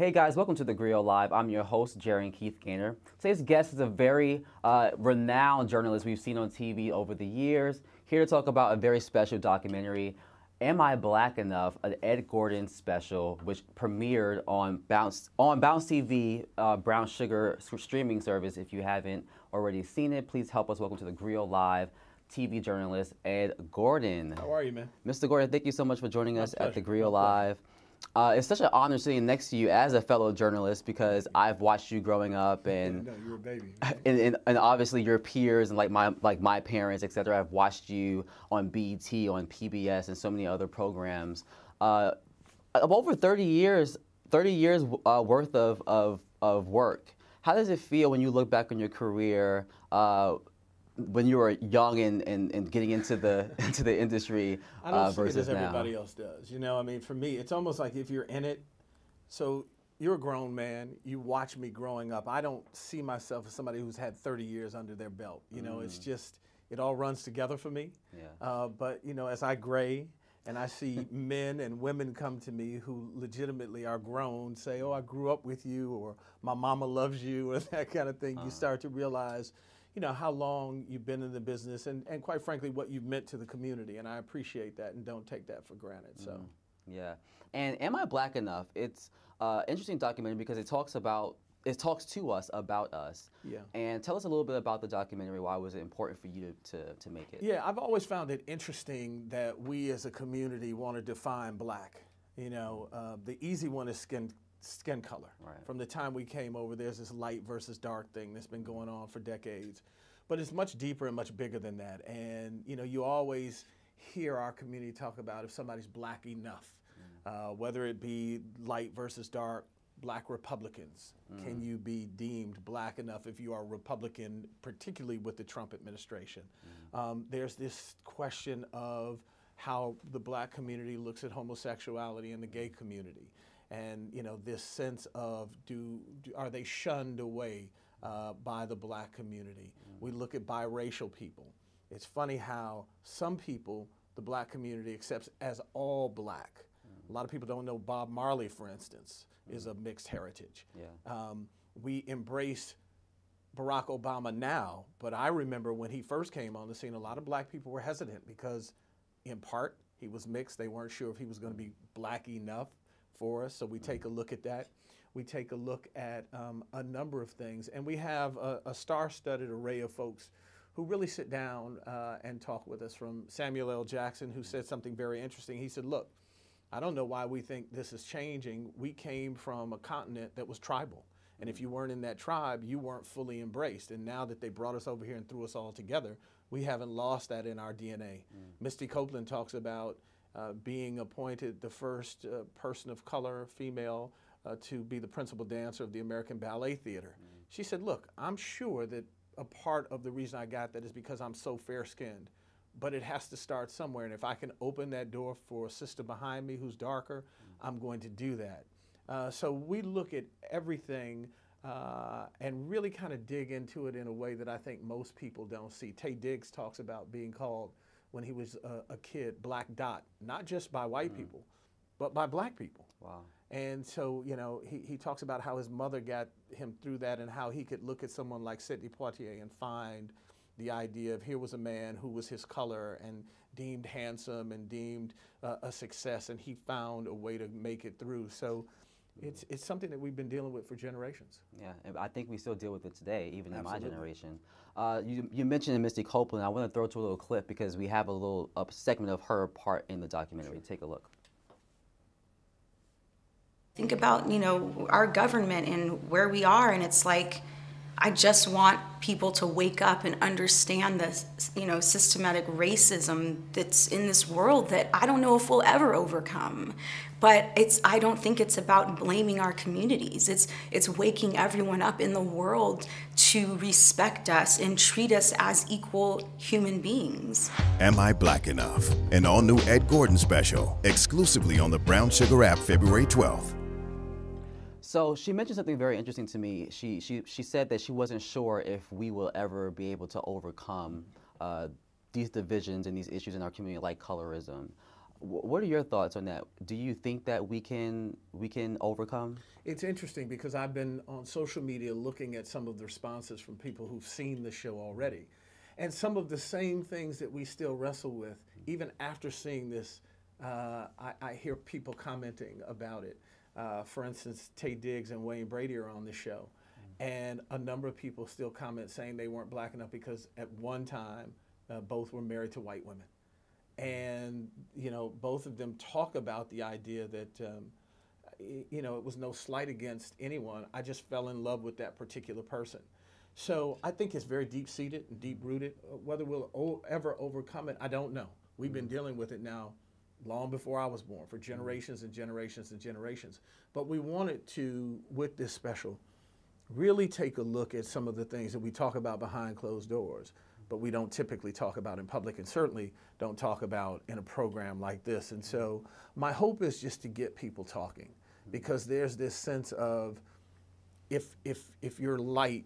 Hey guys, welcome to the Grio Live. I'm your host, Gerren Keith Gaynor. Today's guest is a very uh, renowned journalist we've seen on TV over the years. Here to talk about a very special documentary, Am I Black Enough? An Ed Gordon special, which premiered on Bounce on Bounce TV, uh, Brown Sugar streaming service. If you haven't already seen it, please help us welcome to the Grio Live. TV journalist Ed Gordon. How are you, man? Mr. Gordon, thank you so much for joining My us pleasure. at the Grio Live. Uh, it's such an honor sitting next to you as a fellow journalist because I've watched you growing up and no, you're a baby. and, and, and obviously your peers and like my like my parents, etc. I've watched you on BET, on PBS, and so many other programs. Uh, of over 30 years, 30 years uh, worth of, of, of work. How does it feel when you look back on your career uh, when you were young and, and, and getting into the into the industry I don't uh, see it versus as now? everybody else does. You know, I mean, for me, it's almost like if you're in it. So you're a grown man. You watch me growing up. I don't see myself as somebody who's had 30 years under their belt. You know, it's just it all runs together for me. Yeah. Uh, but you know, as I gray and I see men and women come to me who legitimately are grown, say, "Oh, I grew up with you," or "My mama loves you," or that kind of thing, you start to realize, you know, how long you've been in the business, and, and quite frankly, what you've meant to the community. And I appreciate that, and don't take that for granted. So. Yeah. And Am I Black Enough? It's uh, interesting documentary because it talks about it talks to us about us. Yeah. And tell us a little bit about the documentary. Why was it important for you to, to, to make it? Yeah, I've always found it interesting that we as a community want to define black. You know, uh, the easy one is skin skin color. Right. From the time we came over, there's this light versus dark thing that's been going on for decades, but it's much deeper and much bigger than that. And you know, you always hear our community talk about if somebody's black enough, uh, whether it be light versus dark. Black Republicans, can you be deemed black enough if you are Republican, particularly with the Trump administration? Um, there's this question of how the black community looks at homosexuality and the gay community, and you know this sense of do, do are they shunned away uh, by the black community? We look at biracial people. It's funny how some people the black community accepts as all black. A lot of people don't know Bob Marley, for instance, is of mixed heritage. Yeah. Um, we embrace Barack Obama now, but I remember when he first came on the scene, a lot of black people were hesitant because, in part, he was mixed. They weren't sure if he was going to be black enough for us. So we take a look at that. We take a look at um, a number of things, and we have a, a star-studded array of folks who really sit down uh, and talk with us. From Samuel L. Jackson, who said something very interesting. He said, "Look, I don't know why we think this is changing. We came from a continent that was tribal. And if you weren't in that tribe, you weren't fully embraced. And now that they brought us over here and threw us all together, we haven't lost that in our DNA. Misty Copeland talks about uh, being appointed the first uh, person of color, female, uh, to be the principal dancer of the American Ballet Theater. She said, Look, I'm sure that a part of the reason I got that is because I'm so fair skinned but it has to start somewhere. And if I can open that door for a sister behind me who's darker, I'm going to do that. Uh, so we look at everything uh, and really kind of dig into it in a way that I think most people don't see. Taye Diggs talks about being called when he was a, a kid Black Dot, not just by white people, but by black people. Wow. And so, you know, he, he talks about how his mother got him through that and how he could look at someone like Sidney Poitier and find the idea of here was a man who was his color and deemed handsome and deemed uh, a success, and he found a way to make it through. So it's, it's something that we've been dealing with for generations. Yeah, and I think we still deal with it today, even in my generation. Uh, you, you mentioned Misty Copeland. I want to throw to a little clip because we have a little a segment of her part in the documentary. Take a look. Think about, you know, our government and where we are, and it's like, I just want people to wake up and understand the, you know, systematic racism that's in this world that I don't know if we'll ever overcome. But it's, I don't think it's about blaming our communities. It's, it's waking everyone up in the world to respect us and treat us as equal human beings. Am I Black Enough? An all new Ed Gordon special, exclusively on the Brown Sugar app February 12th. So she mentioned something very interesting to me. She, she, she said that she wasn't sure if we will ever be able to overcome uh, these divisions and these issues in our community like colorism. Wh- What are your thoughts on that? Do you think that we can we can overcome? It's interesting because I've been on social media looking at some of the responses from people who've seen the show already. And some of the same things that we still wrestle with, even after seeing this, uh, I, I hear people commenting about it. Uh, for instance, Taye Diggs and Wayne Brady are on the show. And a number of people still comment saying they weren't black enough because at one time uh, both were married to white women. And you know both of them talk about the idea that um, you know it was no slight against anyone. I just fell in love with that particular person. So i think it's very deep seated and deep rooted Uh, whether we'll o- ever overcome it i don't know. We've been dealing with it now long before i was born for mm-hmm. generations and generations and generations but we wanted to with this special really take a look at some of the things that we talk about behind closed doors, but we don't typically talk about in public and certainly don't talk about in a program like this. And so mm-hmm. my hope is just to get people talking mm-hmm. because there's this sense of if, if, if you're light,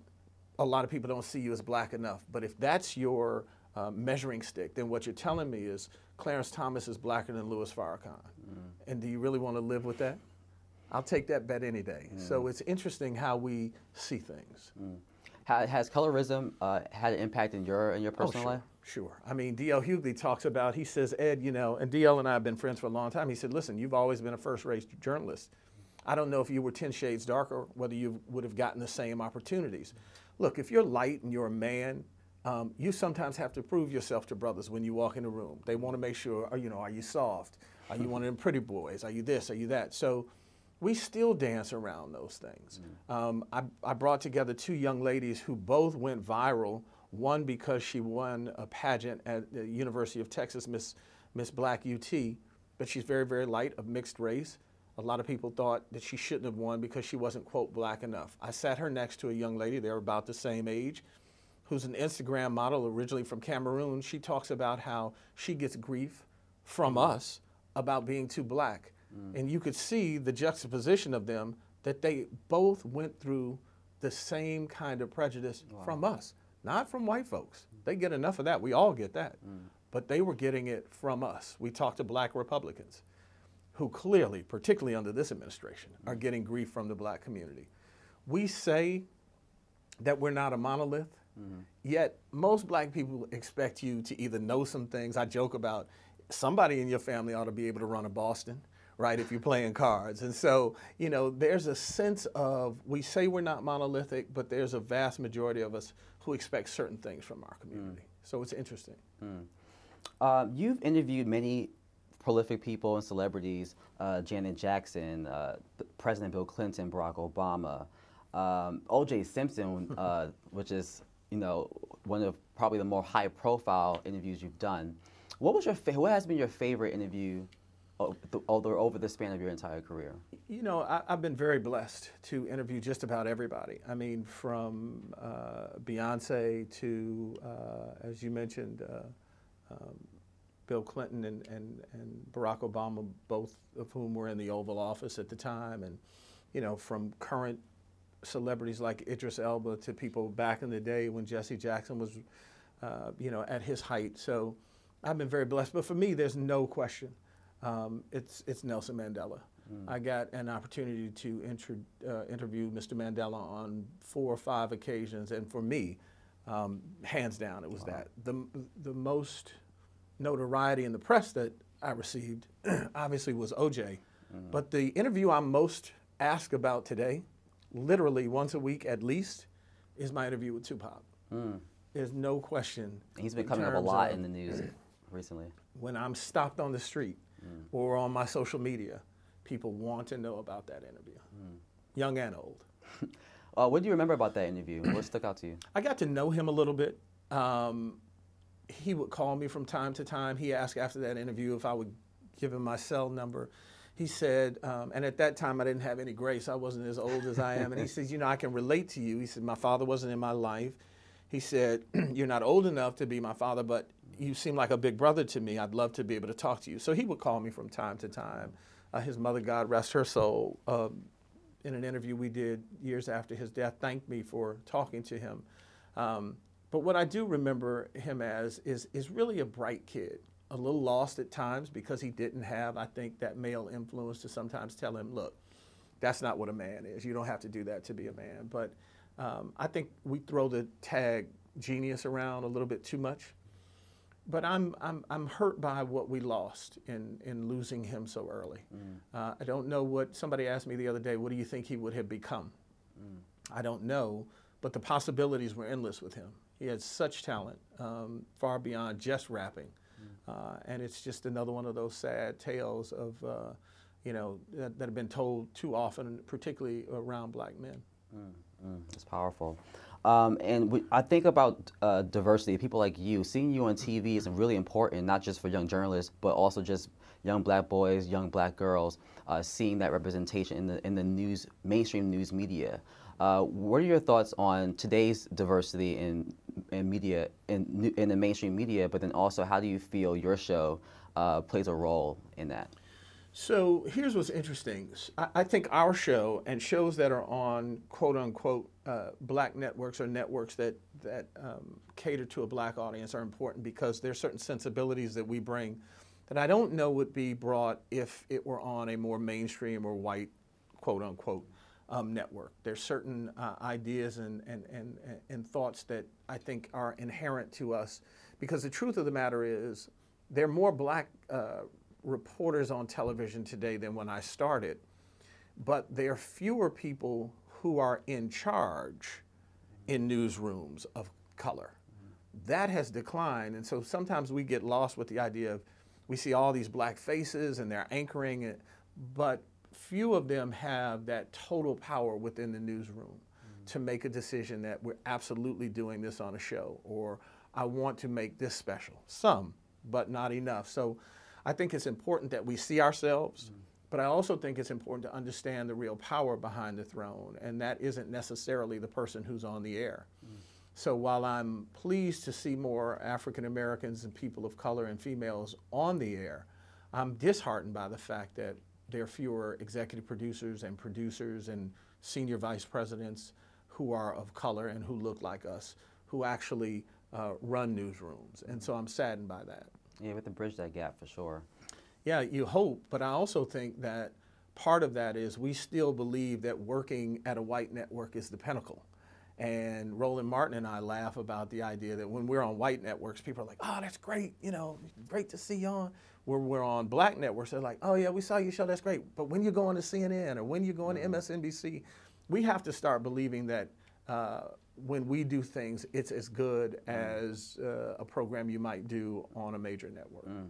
a lot of people don't see you as black enough. But if that's your uh, measuring stick, then what you're telling me is Clarence Thomas is blacker than Louis Farrakhan. And do you really want to live with that? I'll take that bet any day. So it's interesting how we see things. Ha- Has colorism uh, had an impact in your in your personal Oh, sure, life? Sure. I mean, D.L. Hughley talks about, he says, Ed, you know, and D.L. and I have been friends for a long time. He said, listen, you've always been a first rate journalist. I don't know if you were 10 shades darker, whether you would have gotten the same opportunities. Look, if you're light and you're a man, um, you sometimes have to prove yourself to brothers when you walk in the room. They want to make sure, are, you know, are you soft? Are you one of them pretty boys? Are you this? Are you that? So we still dance around those things. Um, I, I brought together two young ladies who both went viral. One because she won a pageant at the University of Texas, Miss Miss Black UT, but she's very very light of mixed race. A lot of people thought that she shouldn't have won because she wasn't quote black enough. I sat her next to a young lady; they were about the same age, who's an Instagram model originally from Cameroon. She talks about how she gets grief from mm. us about being too black. Mm. And you could see the juxtaposition of them that they both went through the same kind of prejudice from us, not from white folks. They get enough of that. We all get that. Mm. But they were getting it from us. We talked to black Republicans who clearly, particularly under this administration, are getting grief from the black community. We say that we're not a monolith. Yet most black people expect you to either know some things. I joke about somebody in your family ought to be able to run a Boston, right? If you're playing cards. And so, you know, there's a sense of we say we're not monolithic, but there's a vast majority of us who expect certain things from our community. So it's interesting. Uh, you've interviewed many prolific people and celebrities, uh, Janet Jackson, uh, President Bill Clinton, Barack Obama, um, O.J. Simpson, uh, which is you know one of probably the more high-profile interviews you've done. What was your what has been your favorite interview over over the span of your entire career? You know, I, I've been very blessed to interview just about everybody. I mean, from uh, Beyonce to, uh, as you mentioned, uh, um, Bill Clinton and, and, and Barack Obama, both of whom were in the Oval Office at the time, and you know, from current celebrities like Idris Elba to people back in the day when Jesse Jackson was, uh, you know, at his height. So I've been very blessed. But for me, there's no question. Um, it's it's Nelson Mandela. I got an opportunity to intro, uh, interview Mr. Mandela on four or five occasions, and for me, um, hands down, it was that the the most notoriety in the press that I received, obviously, was OJ. But the interview I'm most asked about today, literally once a week at least, is my interview with Tupac. There's no question. He's been coming up a lot in the news recently. When I'm stopped on the street or on my social media, people want to know about that interview, young and old. Uh, what do you remember about that interview? What stuck out to you? I got to know him a little bit. Um, he would call me from time to time. He asked after that interview if I would give him my cell number. He said, um, and at that time I didn't have any grace. I wasn't as old as I am. And he says, you know, I can relate to you. He said, my father wasn't in my life. He said, you're not old enough to be my father, but you seem like a big brother to me. I'd love to be able to talk to you. So he would call me from time to time. Uh, his mother, God rest her soul, um, in an interview we did years after his death, thanked me for talking to him. Um, but what I do remember him as is, is really a bright kid. A little lost at times because he didn't have, I think, that male influence to sometimes tell him, look, that's not what a man is. You don't have to do that to be a man. But um, I think we throw the tag genius around a little bit too much. But I'm, I'm, I'm hurt by what we lost in, in losing him so early. Mm. Uh, I don't know what somebody asked me the other day, what do you think he would have become? Mm. I don't know, but the possibilities were endless with him. He had such talent, um, far beyond just rapping. Uh, and it's just another one of those sad tales of, uh, you know, that, that, have been told too often, particularly around black men. Mm, mm, it's powerful. Um, and we, I think about uh, diversity, people like you. Seeing you on TV is really important, not just for young journalists, but also just young black boys, young black girls, uh, seeing that representation in the, in the news, mainstream news media. Uh, what are your thoughts on today's diversity in, in media, in, in the mainstream media, but then also how do you feel your show uh, plays a role in that? So here's what's interesting. I think our show and shows that are on quote unquote uh, black networks or networks that that um, cater to a black audience are important because there's certain sensibilities that we bring that I don't know would be brought if it were on a more mainstream or white quote unquote um, network. There's certain uh, ideas and, and, and, and thoughts that I think are inherent to us because the truth of the matter is there are more black uh, reporters on television today than when I started, but there are fewer people who are in charge in newsrooms of color. That has declined, and so sometimes we get lost with the idea of we see all these black faces and they're anchoring it, but few of them have that total power within the newsroom mm. to make a decision that we're absolutely doing this on a show or I want to make this special. Some, but not enough. So I think it's important that we see ourselves, mm-hmm. but I also think it's important to understand the real power behind the throne, and that isn't necessarily the person who's on the air. Mm-hmm. So while I'm pleased to see more African Americans and people of color and females on the air, I'm disheartened by the fact that there are fewer executive producers and producers and senior vice presidents who are of color and who look like us, who actually uh, run newsrooms. And so I'm saddened by that. Yeah, we have to bridge that gap for sure. Yeah, you hope, but I also think that part of that is we still believe that working at a white network is the pinnacle. And Roland Martin and I laugh about the idea that when we're on white networks, people are like, oh, that's great, you know, great to see you on. When we're on black networks, they're like, oh, yeah, we saw your show, that's great. But when you go on to CNN or when you go on to MSNBC, mm-hmm. we have to start believing that uh, when we do things, it's as good mm. as uh, a program you might do on a major network. Mm.